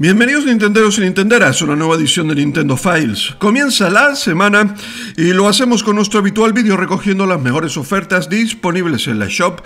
Bienvenidos Nintenderos y Nintenderas una nueva edición de Nintendo Files. Comienza la semana y lo hacemos con nuestro habitual vídeo recogiendo las mejores ofertas disponibles en la shop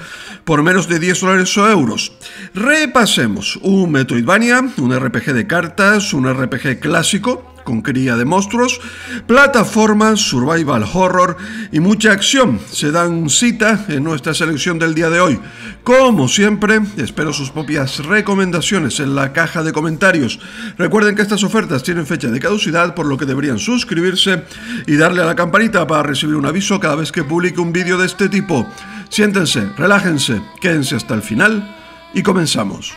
por menos de 10 dólares o euros. Repasemos un Metroidvania, un RPG de cartas, un RPG clásico, con cría de monstruos, plataformas, survival horror y mucha acción. Se dan cita en nuestra selección del día de hoy. Como siempre, espero sus propias recomendaciones en la caja de comentarios. Recuerden que estas ofertas tienen fecha de caducidad, por lo que deberían suscribirse y darle a la campanita para recibir un aviso cada vez que publique un vídeo de este tipo. Siéntense, relájense, quédense hasta el final y comenzamos.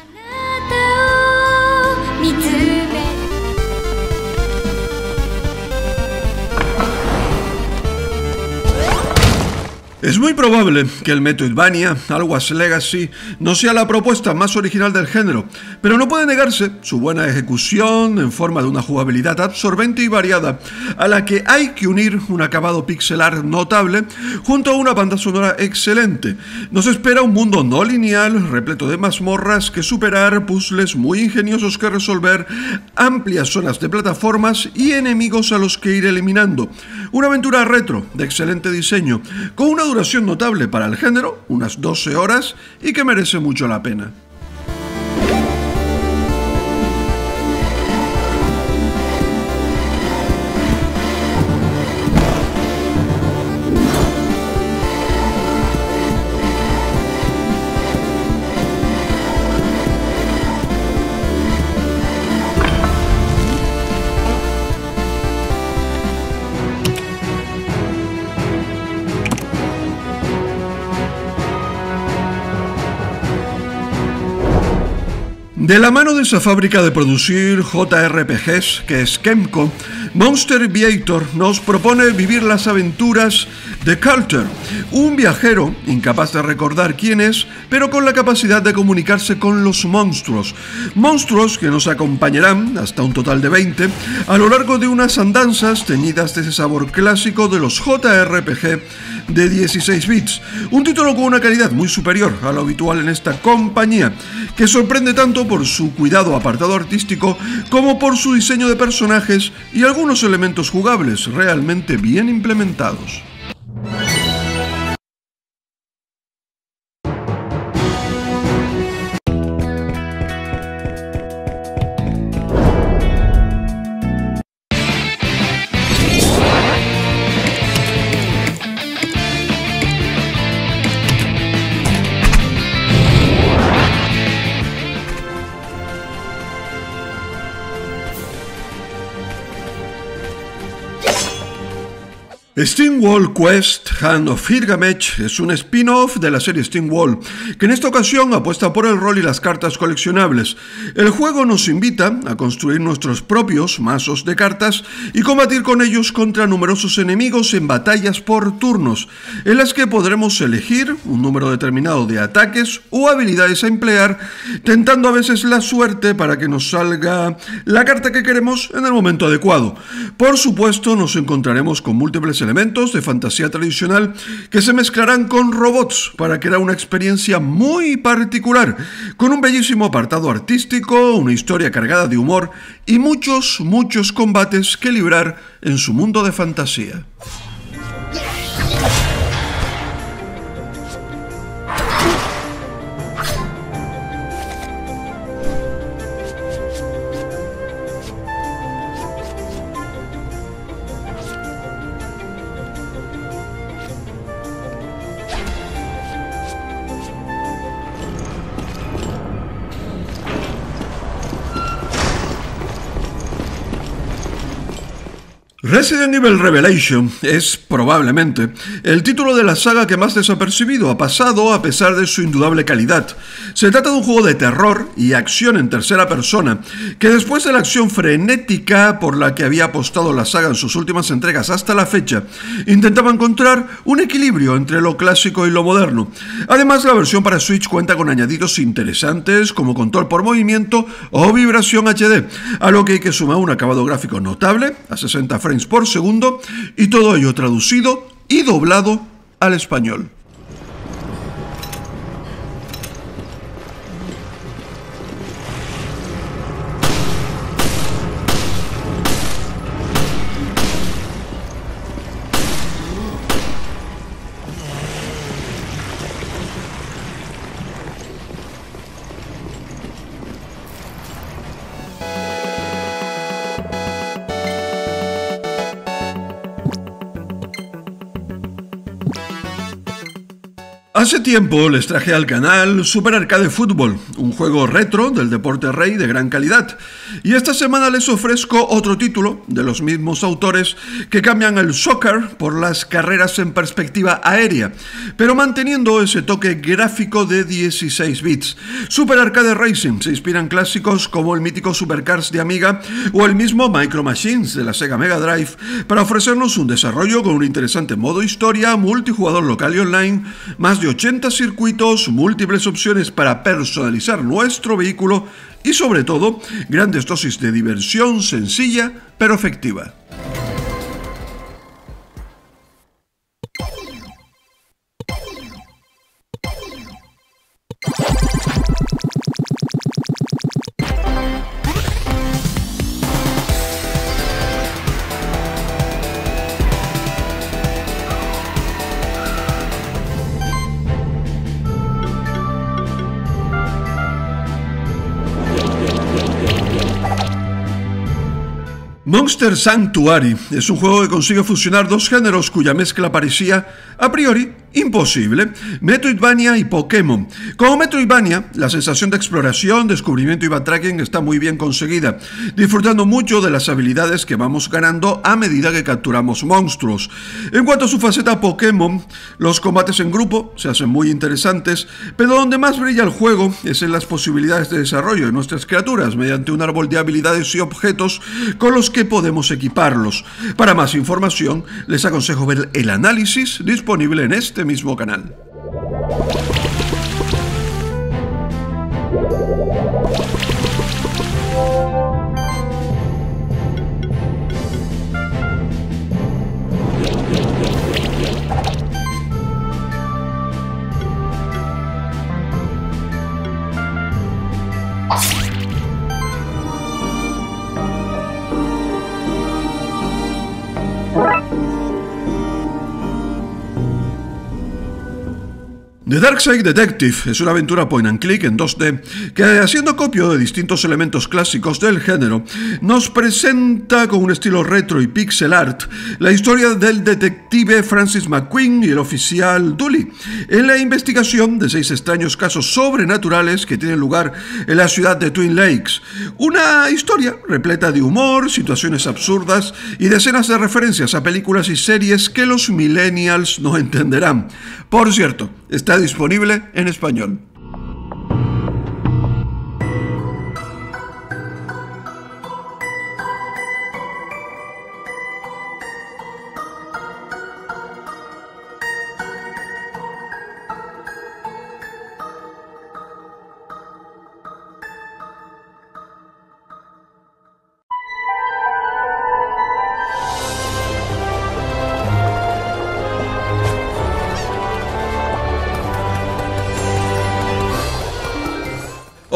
Es muy probable que el Metroidvania, Alwas Legacy, no sea la propuesta más original del género, pero no puede negarse su buena ejecución en forma de una jugabilidad absorbente y variada, a la que hay que unir un acabado pixelar notable junto a una banda sonora excelente. Nos espera un mundo no lineal, repleto de mazmorras que superar, puzzles muy ingeniosos que resolver, amplias zonas de plataformas y enemigos a los que ir eliminando. Una aventura retro, de excelente diseño, con una duración notable para el género, unas 12 horas, y que merece mucho la pena. De la mano de esa fábrica de producir JRPGs, que es Kemco, Monster Aviator nos propone vivir las aventuras de Coulter, un viajero incapaz de recordar quién es, pero con la capacidad de comunicarse con los monstruos. Monstruos que nos acompañarán, hasta un total de 20, a lo largo de unas andanzas teñidas de ese sabor clásico de los JRPG de 16 bits. Un título con una calidad muy superior a lo habitual en esta compañía, que sorprende tanto por su cuidado apartado artístico como por su diseño de personajes y algunos elementos jugables realmente bien implementados. Steamwall Quest Hand of Gilgamesh es un spin-off de la serie Steamwall, que en esta ocasión apuesta por el rol y las cartas coleccionables. El juego nos invita a construir nuestros propios mazos de cartas y combatir con ellos contra numerosos enemigos en batallas por turnos, en las que podremos elegir un número determinado de ataques o habilidades a emplear, tentando a veces la suerte para que nos salga la carta que queremos en el momento adecuado. Por supuesto, nos encontraremos con múltiples elementos de fantasía tradicional que se mezclarán con robots para crear una experiencia muy particular, con un bellísimo apartado artístico, una historia cargada de humor y muchos, muchos combates que librar en su mundo de fantasía. Resident Evil Revelation es probablemente el título de la saga que más desapercibido ha pasado a pesar de su indudable calidad. Se trata de un juego de terror y acción en tercera persona que después de la acción frenética por la que había apostado la saga en sus últimas entregas hasta la fecha, intentaba encontrar un equilibrio entre lo clásico y lo moderno. Además, la versión para Switch cuenta con añadidos interesantes como control por movimiento o vibración HD, a lo que hay que sumar un acabado gráfico notable a 60 frames por segundo y todo ello traducido y doblado al español. Hace tiempo les traje al canal Super Arcade Football, un juego retro del deporte rey de gran calidad. Y esta semana les ofrezco otro título de los mismos autores que cambian el soccer por las carreras en perspectiva aérea, pero manteniendo ese toque gráfico de 16 bits. Super Arcade Racing se inspira en clásicos como el mítico Supercars de Amiga o el mismo Micro Machines de la Sega Mega Drive para ofrecernos un desarrollo con un interesante modo historia, multijugador local y online, más de 80 circuitos, múltiples opciones para personalizar nuestro vehículo y sobre todo grandes dosis de diversión sencilla pero efectiva. Monster Sanctuary es un juego que consigue fusionar dos géneros cuya mezcla parecía, a priori, imposible, Metroidvania y Pokémon. Como Metroidvania, la sensación de exploración, descubrimiento y backtracking está muy bien conseguida, disfrutando mucho de las habilidades que vamos ganando a medida que capturamos monstruos. En cuanto a su faceta Pokémon, los combates en grupo se hacen muy interesantes, pero donde más brilla el juego es en las posibilidades de desarrollo de nuestras criaturas mediante un árbol de habilidades y objetos con los que podemos equiparlos. Para más información, les aconsejo ver el análisis disponible en este mismo canal. The Dark Side Detective es una aventura point and click en 2D que, haciendo copio de distintos elementos clásicos del género, nos presenta con un estilo retro y pixel art la historia del detective Francis McQueen y el oficial Dooley en la investigación de seis extraños casos sobrenaturales que tienen lugar en la ciudad de Twin Lakes. Una historia repleta de humor, situaciones absurdas y decenas de referencias a películas y series que los millennials no entenderán. Por cierto, está disponible en español.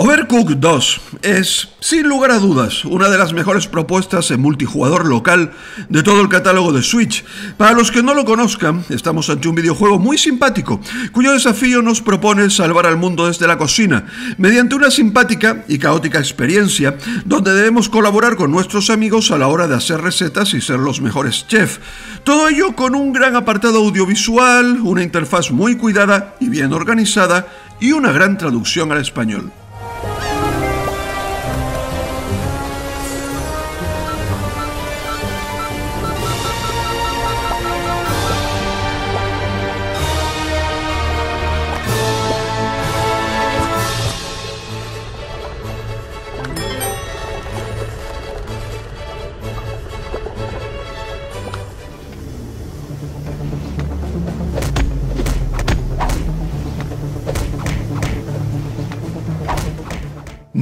Overcooked 2 es, sin lugar a dudas, una de las mejores propuestas en multijugador local de todo el catálogo de Switch. Para los que no lo conozcan, estamos ante un videojuego muy simpático, cuyo desafío nos propone salvar al mundo desde la cocina, mediante una simpática y caótica experiencia, donde debemos colaborar con nuestros amigos a la hora de hacer recetas y ser los mejores chefs. Todo ello con un gran apartado audiovisual, una interfaz muy cuidada y bien organizada, y una gran traducción al español.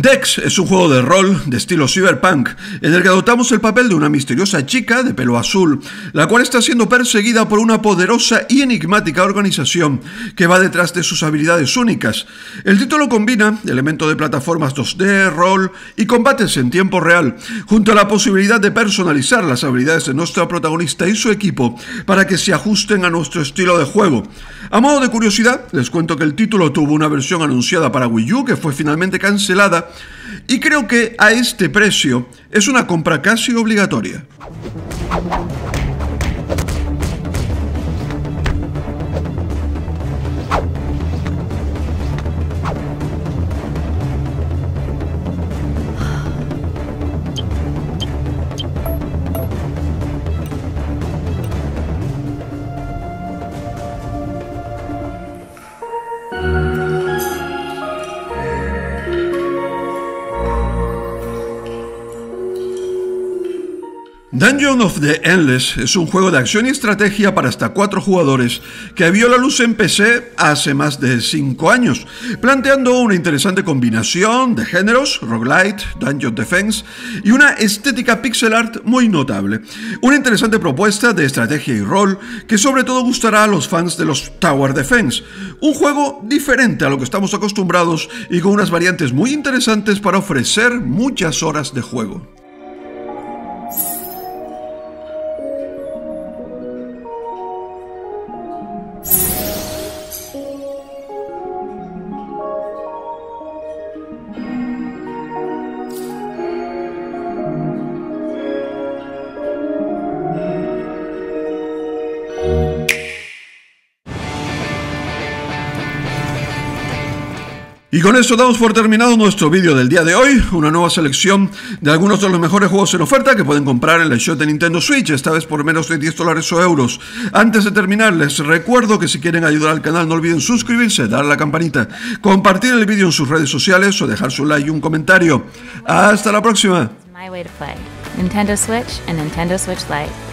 Dex es un juego de rol de estilo cyberpunk, en el que adoptamos el papel de una misteriosa chica de pelo azul, la cual está siendo perseguida por una poderosa y enigmática organización que va detrás de sus habilidades únicas. El título combina elementos de plataformas 2D, rol y combates en tiempo real, junto a la posibilidad de personalizar las habilidades de nuestra protagonista y su equipo para que se ajusten a nuestro estilo de juego. A modo de curiosidad, les cuento que el título tuvo una versión anunciada para Wii U que fue finalmente cancelada y creo que a este precio es una compra casi obligatoria. Dungeon of the Endless es un juego de acción y estrategia para hasta 4 jugadores que vio la luz en PC hace más de 5 años, planteando una interesante combinación de géneros, roguelite, dungeon defense y una estética pixel art muy notable. Una interesante propuesta de estrategia y rol que sobre todo gustará a los fans de los Tower Defense. Un juego diferente a lo que estamos acostumbrados y con unas variantes muy interesantes para ofrecer muchas horas de juego. Y con esto damos por terminado nuestro vídeo del día de hoy, una nueva selección de algunos de los mejores juegos en oferta que pueden comprar en la shop de Nintendo Switch, esta vez por menos de 10 dólares o euros. Antes de terminar, les recuerdo que si quieren ayudar al canal no olviden suscribirse, dar a la campanita, compartir el vídeo en sus redes sociales o dejar su like y un comentario. Hasta la próxima. Nintendo Switch and Nintendo Switch Lite.